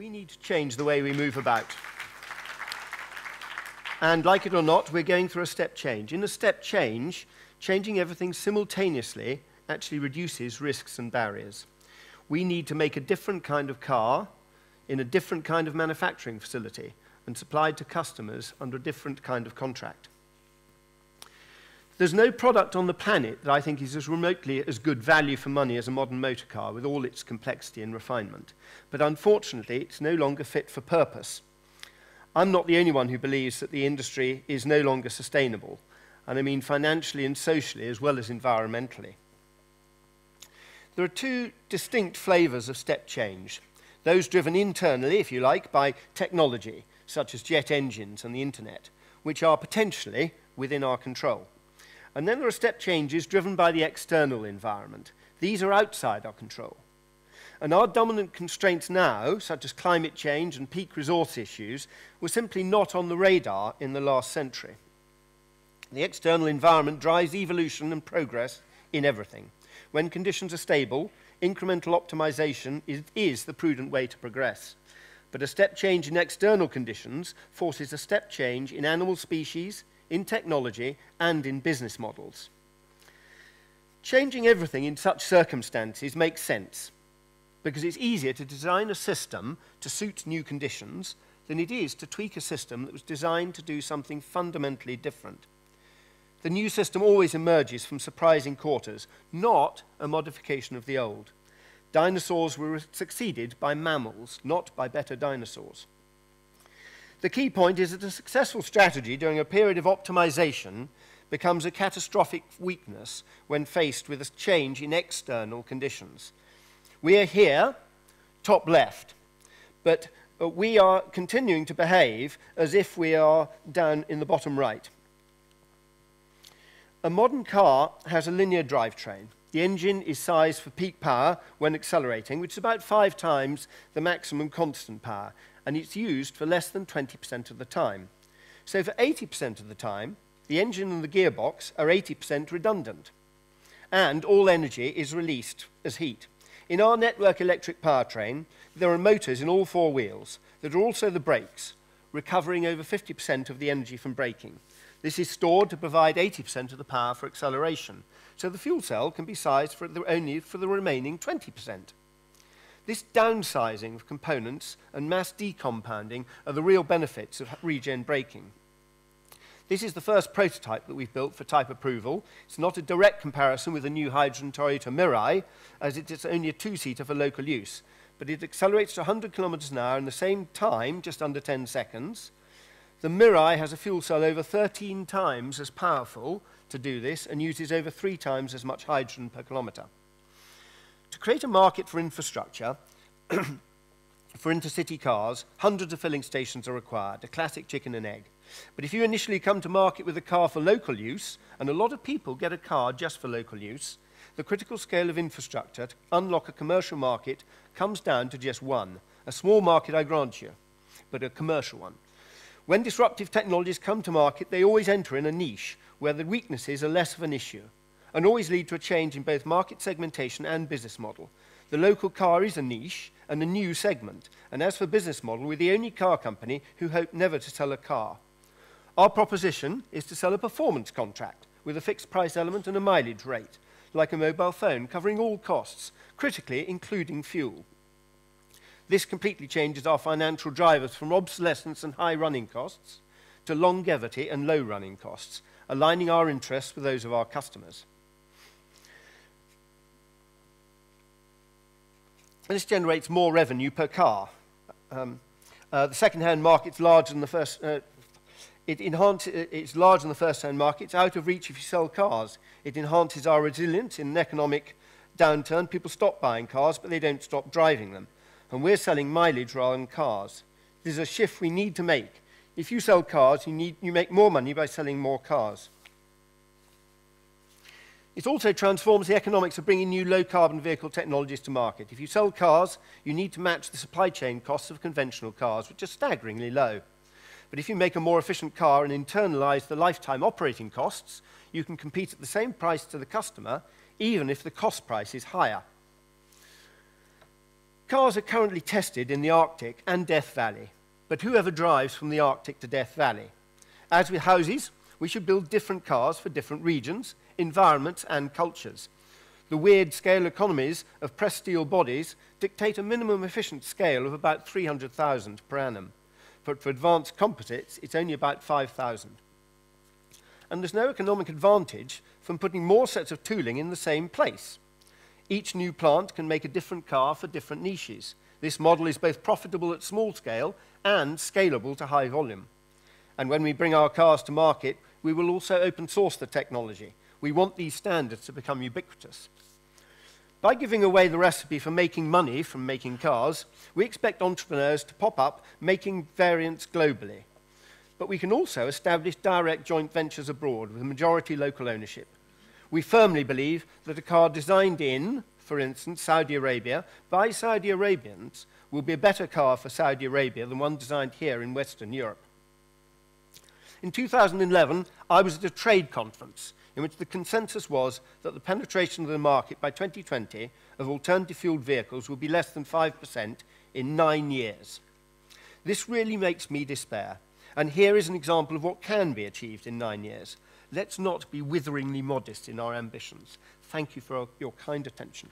we need to change the way we move about. And like it or not, we're going through a step change. In a step change, changing everything simultaneously actually reduces risks and barriers. We need to make a different kind of car in a different kind of manufacturing facility and supplied to customers under a different kind of contract. There's no product on the planet that I think is as remotely as good value for money as a modern motor car with all its complexity and refinement. But unfortunately, it's no longer fit for purpose. I'm not the only one who believes that the industry is no longer sustainable, and I mean financially and socially as well as environmentally. There are two distinct flavors of step change. Those driven internally, if you like, by technology, such as jet engines and the internet, which are potentially within our control. And then there are step changes driven by the external environment. These are outside our control. And our dominant constraints now, such as climate change and peak resource issues, were simply not on the radar in the last century. The external environment drives evolution and progress in everything. When conditions are stable, incremental optimization is, is the prudent way to progress. But a step change in external conditions forces a step change in animal species, in technology, and in business models. Changing everything in such circumstances makes sense because it's easier to design a system to suit new conditions than it is to tweak a system that was designed to do something fundamentally different. The new system always emerges from surprising quarters, not a modification of the old. Dinosaurs were succeeded by mammals, not by better dinosaurs. The key point is that a successful strategy during a period of optimization becomes a catastrophic weakness when faced with a change in external conditions. We are here, top left, but uh, we are continuing to behave as if we are down in the bottom right. A modern car has a linear drivetrain. The engine is sized for peak power when accelerating, which is about five times the maximum constant power, and it's used for less than 20% of the time. So for 80% of the time, the engine and the gearbox are 80% redundant, and all energy is released as heat. In our network electric powertrain, there are motors in all four wheels that are also the brakes, recovering over 50% of the energy from braking. This is stored to provide 80% of the power for acceleration, so the fuel cell can be sized for the, only for the remaining 20%. This downsizing of components and mass decompounding are the real benefits of regen braking. This is the first prototype that we've built for type approval. It's not a direct comparison with the new hydrogen Toyota Mirai, as it is only a two-seater for local use. But it accelerates to 100 kilometers an hour in the same time, just under 10 seconds. The Mirai has a fuel cell over 13 times as powerful to do this and uses over three times as much hydrogen per kilometer. To create a market for infrastructure, for intercity cars, hundreds of filling stations are required, a classic chicken and egg. But if you initially come to market with a car for local use, and a lot of people get a car just for local use, the critical scale of infrastructure to unlock a commercial market comes down to just one. A small market, I grant you, but a commercial one. When disruptive technologies come to market, they always enter in a niche where the weaknesses are less of an issue and always lead to a change in both market segmentation and business model. The local car is a niche and a new segment, and as for business model, we're the only car company who hope never to sell a car. Our proposition is to sell a performance contract with a fixed price element and a mileage rate, like a mobile phone, covering all costs, critically including fuel. This completely changes our financial drivers from obsolescence and high running costs to longevity and low running costs, aligning our interests with those of our customers. And this generates more revenue per car. Um, uh, the second-hand market's larger than the first, uh, it enhances, it's large in the first-hand market. It's out of reach if you sell cars. It enhances our resilience in an economic downturn. People stop buying cars, but they don't stop driving them. And we're selling mileage rather than cars. This is a shift we need to make. If you sell cars, you, need, you make more money by selling more cars. It also transforms the economics of bringing new low-carbon vehicle technologies to market. If you sell cars, you need to match the supply chain costs of conventional cars, which are staggeringly low. But if you make a more efficient car and internalize the lifetime operating costs, you can compete at the same price to the customer, even if the cost price is higher. Cars are currently tested in the Arctic and Death Valley, but whoever drives from the Arctic to Death Valley? As with houses, we should build different cars for different regions, environments, and cultures. The weird scale economies of pressed steel bodies dictate a minimum efficient scale of about 300,000 per annum. But for advanced composites, it's only about 5,000. And there's no economic advantage from putting more sets of tooling in the same place. Each new plant can make a different car for different niches. This model is both profitable at small scale and scalable to high volume. And when we bring our cars to market, we will also open source the technology. We want these standards to become ubiquitous. By giving away the recipe for making money from making cars, we expect entrepreneurs to pop up making variants globally. But we can also establish direct joint ventures abroad with a majority local ownership. We firmly believe that a car designed in, for instance, Saudi Arabia, by Saudi Arabians, will be a better car for Saudi Arabia than one designed here in Western Europe. In 2011, I was at a trade conference in which the consensus was that the penetration of the market by 2020 of alternative fueled vehicles will be less than 5% in nine years. This really makes me despair. And here is an example of what can be achieved in nine years. Let's not be witheringly modest in our ambitions. Thank you for your kind attention.